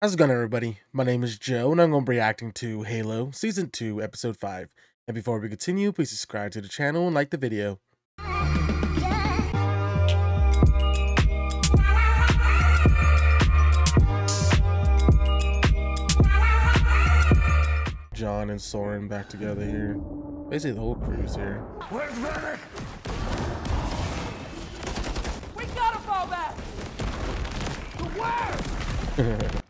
How's it going, everybody? My name is Joe, and I'm going to be reacting to Halo Season 2, Episode 5. And before we continue, please subscribe to the channel and like the video. John and Soren back together here. Basically, the whole crew's here. Where's Venick? We gotta fall back! To where?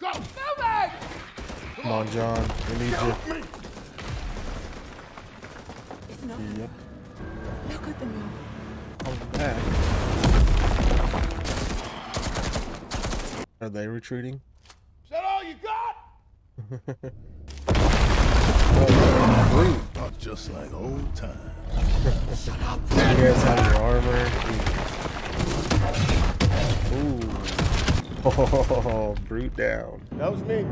Go! Go back! Come on, John. We need you. It's not. Yep. Look at them Come back. Are they retreating? Is that all you got? Oh. Not just like old times. You guys have your armor. Ooh. Oh, brute down. That was me.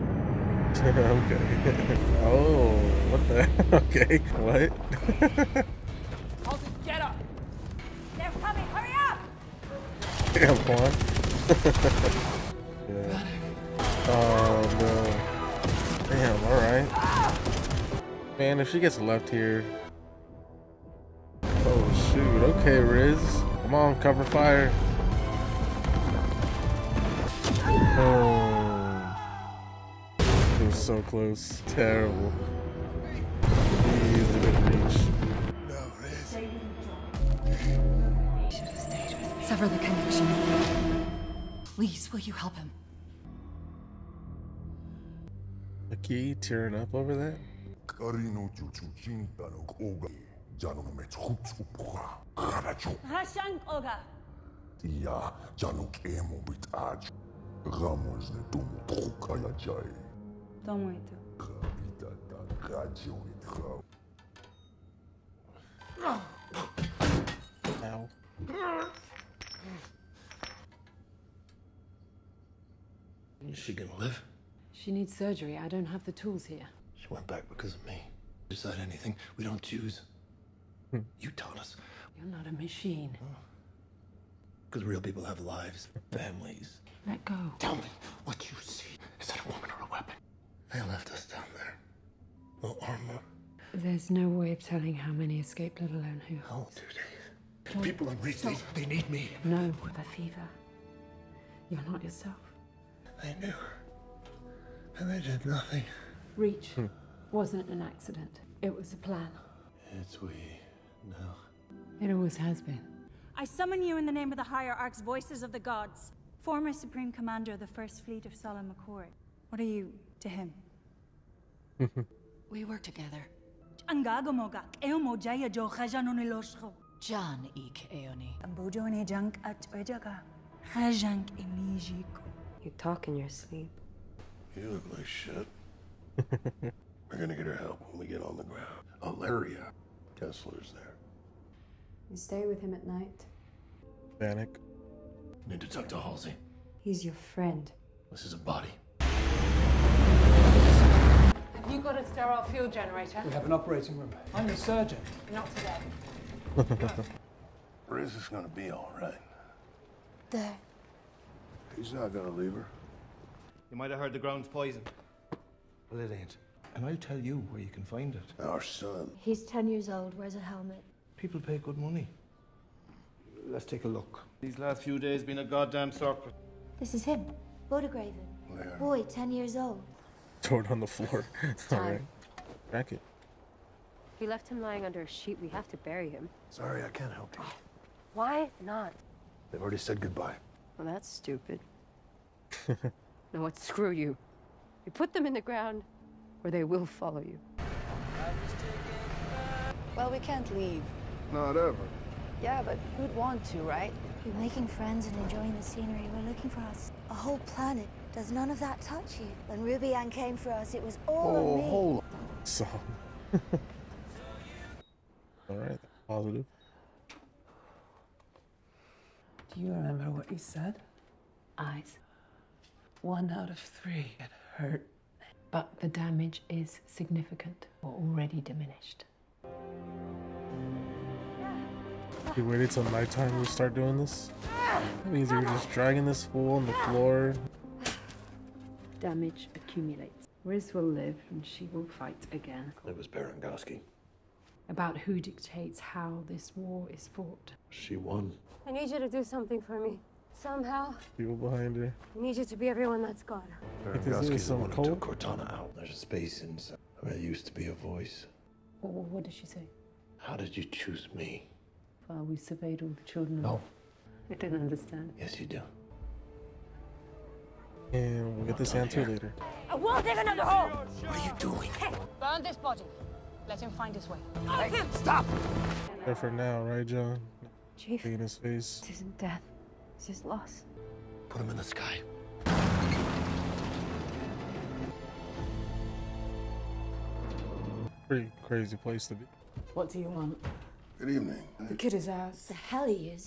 okay. Oh, what the? Okay, what? Halsey, get up! They're coming! Hurry up! Damn, Kwan. yeah. Oh no. Damn. All right. Man, if she gets left here. Oh shoot. Okay, Riz. Come on, cover fire. Ah! Oh. It was so close. Terrible. Please didn't reach. No, Riz. Sever the connection. Please, will you help him? A key tearing up over that? Karino Chuchuchintano Koga. Janum met Hupskupuga. Harachu. Rashank Oga. Tia Januk Emo with Aj. Ramos de Tum Trukaya Jai. Don't wait to. Kabita da Gajo with Ow. Is she gonna live? She needs surgery. I don't have the tools here. She went back because of me. Decide anything. We don't choose. Hmm. you taught us. You're not a machine. Oh. Because real people have lives, families. Let go. Tell me what you see. Is that a woman or a weapon? They left us down there. No armor. There's no way of telling how many escaped, let alone who. How do they? People on Reach, they, they need me. No, the fever. You're not yourself. They knew. And they did nothing. Reach hmm. wasn't an accident. It was a plan. It's we now. It always has been. I summon you in the name of the hierarchs, voices of the gods. Former Supreme Commander of the First Fleet of Solomon McCord. What are you to him? We work together. Angago moga, eo mojaya jo khajano niloshko. John Ik Eoni. Ambojo ne jank at wejaga. Khajank emijiko. You talk in your sleep. You look like shit. We're gonna get her help when we get on the ground. Oh, Aleria. Kessler's there. You stay with him at night. Panic. Need to talk to Halsey. He's your friend. This is a body. Have you got a sterile field generator? We have an operating room. I'm the surgeon. Not today. Riz is gonna be all right. There. He's not gonna leave her. You might have heard the ground's poison. Well, it ain't. And I'll tell you where you can find it. Our son. He's 10 years old, wears a helmet. People pay good money. Let's take a look. These last few days been a goddamn circus. This is him, Bodegraven. Where? Boy, 10 years old. Throw it on the floor. All right. Back it. We left him lying under a sheet. We have to bury him. Sorry, I can't help you. Oh, why not? They've already said goodbye. Well, that's stupid. no, what? Screw you. You put them in the ground, or they will follow you. Well, we can't leave. Not ever. Yeah, but who'd want to, right? You're making friends and enjoying the scenery. We're looking for us. A whole planet. Does none of that touch you? When Ruby Ann came for us, it was all on Oh, me. hold Song. All right. Positive. Do you remember what you said? Eyes. One out of three It hurt. But the damage is significant or already diminished. You waited till nighttime to start doing this? That means you're just dragging this fool on the floor. Damage accumulates. Riz will live and she will fight again. It was Parangosky. About who dictates how this war is fought. She won. I need you to do something for me. Somehow, People behind her. I need you to be everyone that's gone. Baron Because it was Gosky's the one who took cold. Cortana out. There's a space inside. where There used to be a voice. What, what did she say? How did you choose me? Well, we surveyed all the children. No. I didn't understand. Yes, you do. And we'll get this answer later. I will dig another hole! What are you doing? Burn this body. Let him find his way. Stop! There for now, right, John? Chief, In his face. this isn't death. It's just loss. Put him in the sky. Pretty crazy place to be. What do you want? Good evening. The kid is ours. The hell he is.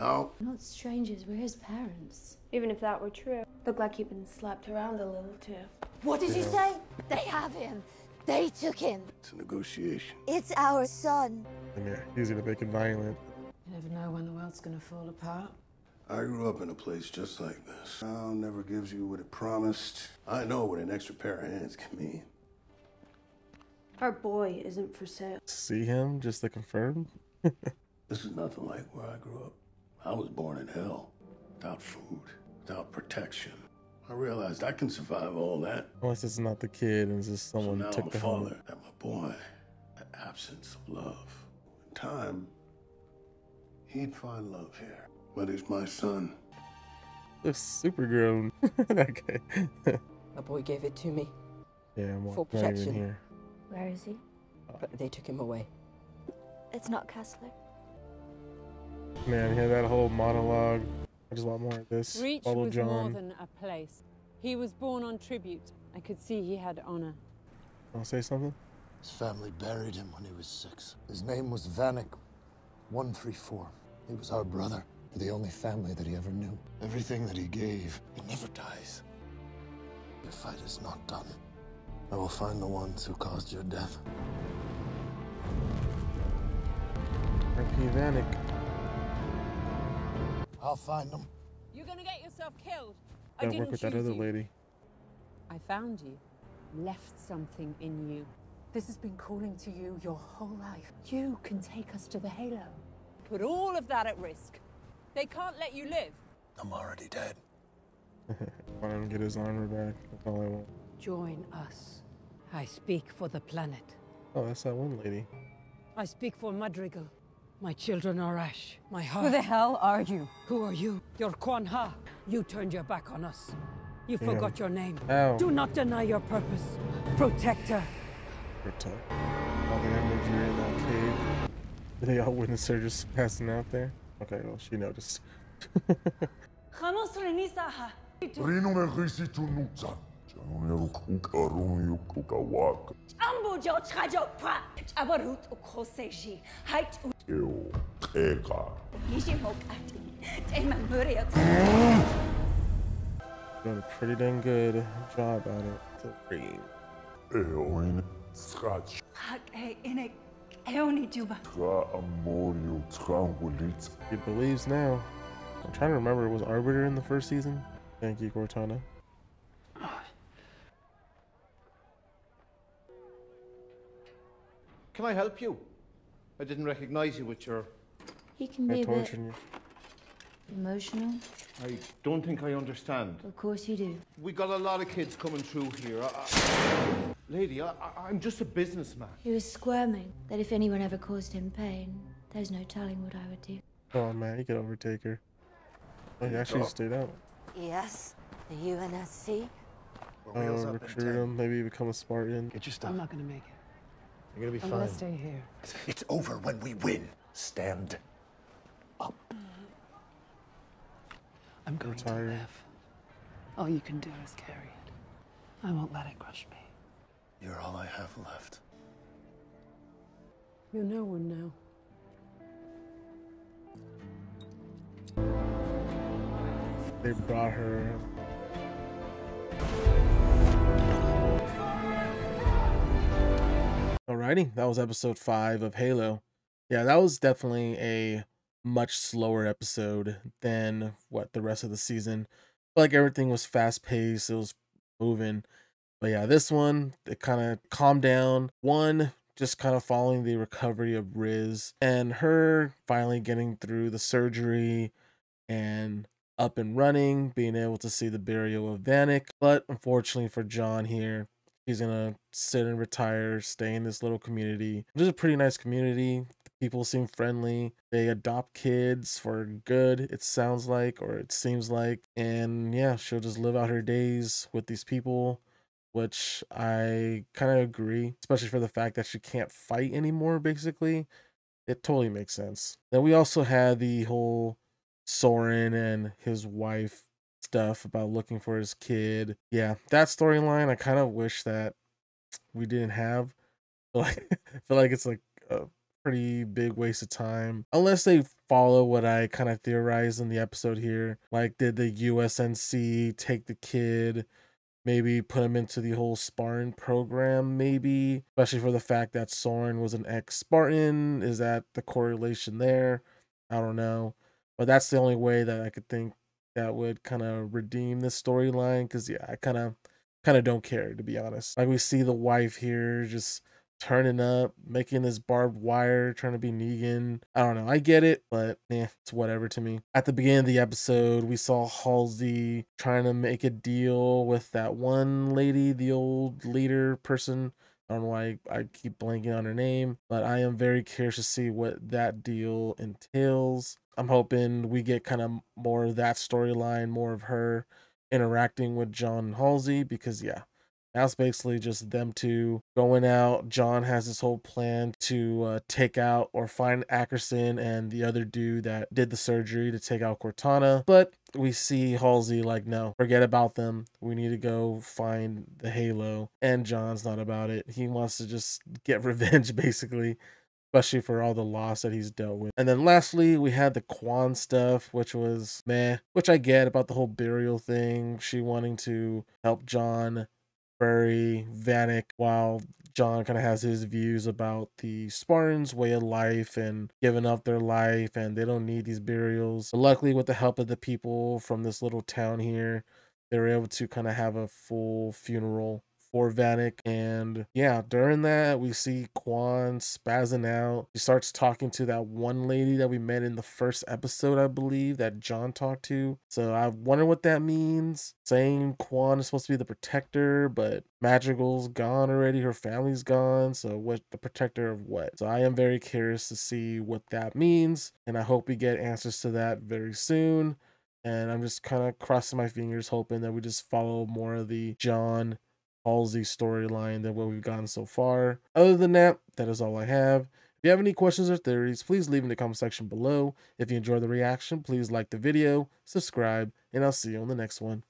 Al, Not strangers, we're his parents. Even if that were true, looked like you've been slapped around a little too. What did you say? They have him. They took him. it's a negotiation. It's our son. And yeah, he's gonna make it violent. You never know when the world's gonna fall apart. I grew up in a place just like this. Town never gives you what it promised. I know what an extra pair of hands can mean. Our boy isn't for sale. See him just to confirm. This is nothing like where I grew up. I was born in hell, without food, without protection. I realized I can survive all that. Unless it's not the kid and it's just So someone now took I'm a the father, helmet. and my boy, the absence of love. In time, he'd find love here. But he's my son. Looks super grown. that guy. My boy gave it to me, yeah, I'm For not protection. here. Where is he? but they took him away. It's not Kessler. Man, he had that whole monologue. I just want more of this. Reach Follow was more than a place. He was born on tribute. I could see he had honor. I'll say something? His family buried him when he was six. His name was Vanek 134. He was our brother, the only family that he ever knew. Everything that he gave, it never dies. Your fight is not done. I will find the ones who caused your death. R.P. Vanek. I'll find them. You're gonna get yourself killed. I Gotta didn't work with that other you. lady. I found you. Left something in you. This has been calling to you your whole life. You can take us to the Halo. Put all of that at risk. They can't let you live. I'm already dead. want him to get his armor back. That's all I want. Join us. I speak for the planet. Oh, that's that one lady. I speak for Madrigal. My children are Ash. My heart. Who the hell are you? Who are you? You're Kwan Ha. You turned your back on us. You Damn. forgot your name. Ow. Do not deny your purpose. Protector. Protect. All the imagery in that cave. They all witnessed her just passing out there. Okay, well, she noticed. Khamos Renisaha. Rino me risi tu nuza. Janone rukuka runu kukawaka. Ambo jo chajo pra. Abarut ukoseji. Height Eo ega. Nishimokati. Tema Muria. Doing a pretty dang good job at it. So green. Eo in scratch. Hak e ine eoni juba. Tra amorio tranquilitza. He believes now. I'm trying to remember, it was Arbiter in the first season? Thank you, Cortana. Can I help you? I didn't recognize you with your. He can be a bit you. emotional. I don't think I understand. Of course you do. We got a lot of kids coming through here. I, I, lady, I, I- I'm just a businessman. He was squirming that if anyone ever caused him pain, there's no telling what I would do. Oh man, he could overtake her. Oh, he actually stayed out. Yes, the UNSC. Uh, recruit him, maybe become a Spartan. Get your stuff. I'm not gonna make it. You're gonna be I'm fine. gonna stay here. It's over when we win. Stand up. I'm going to live. All you can do is carry it. I won't let it crush me. You're all I have left. You're no one now. They brought her. Alrighty, that was episode five of Halo. Yeah, that was definitely a much slower episode than what the rest of the season. Like everything was fast paced. It was moving. But yeah, this one it kind of calmed down. One just kind of following the recovery of Riz and her finally getting through the surgery and up and running, being able to see the burial of Vanek. But unfortunately for John here, he's gonna sit and retire, stay in this little community. It is a pretty nice community. People seem friendly. They adopt kids for good, it sounds like, or it seems like. And yeah, she'll just live out her days with these people, which I kind of agree, especially for the fact that she can't fight anymore, basically. It totally makes sense. Then we also had the whole Soren and his wife stuff about looking for his kid. Yeah, that storyline I kind of wish that we didn't have. Like I feel like it's like a pretty big waste of time unless they follow what I kind of theorized in the episode here. Like did the USNC take the kid maybe put him into the whole Spartan program, maybe, especially for the fact that Soren was an ex Spartan. Is that the correlation there? I don't know. But that's the only way that I could think that would kind of redeem this storyline. Because yeah, I kind of kind of don't care to be honest. Like we see the wife here just turning up, making this barbed wire, trying to be Negan. I don't know. I get it, but yeah, it's whatever to me. At the beginning of the episode, we saw Halsey trying to make a deal with that one lady, the old leader person. I why I keep blanking on her name, but I am very curious to see what that deal entails. I'm hoping we get kind of more of that storyline, more of her interacting with John Halsey, because yeah, that's basically just them two going out. John has this whole plan to uh, take out or find Ackerson and the other dude that did the surgery to take out Cortana. But we see Halsey like, no, forget about them. We need to go find the Halo. And John's not about it. He wants to just get revenge, basically especially for all the loss that he's dealt with. And then lastly, we had the Kwan stuff, which was meh, which I get about the whole burial thing, she wanting to help John bury Vanek while John kind of has his views about the Spartans' way of life and giving up their life and they don't need these burials. But luckily, with the help of the people from this little town here, they were able to kind of have a full funeral for Vanek. And yeah, during that, we see Kwan spazzing out. He starts talking to that one lady that we met in the first episode, I believe, that John talked to. So I wonder what that means. Saying Kwan is supposed to be the protector, but Madrigal's gone already. Her family's gone. So what the protector of what? So I am very curious to see what that means. And I hope we get answers to that very soon. And I'm just kind of crossing my fingers, hoping that we just follow more of the John Halsey storyline than what we've gotten so far. Other than that, that is all I have. If you have any questions or theories, please leave in the comment section below. If you enjoyed the reaction, please like the video, subscribe, and I'll see you on the next one.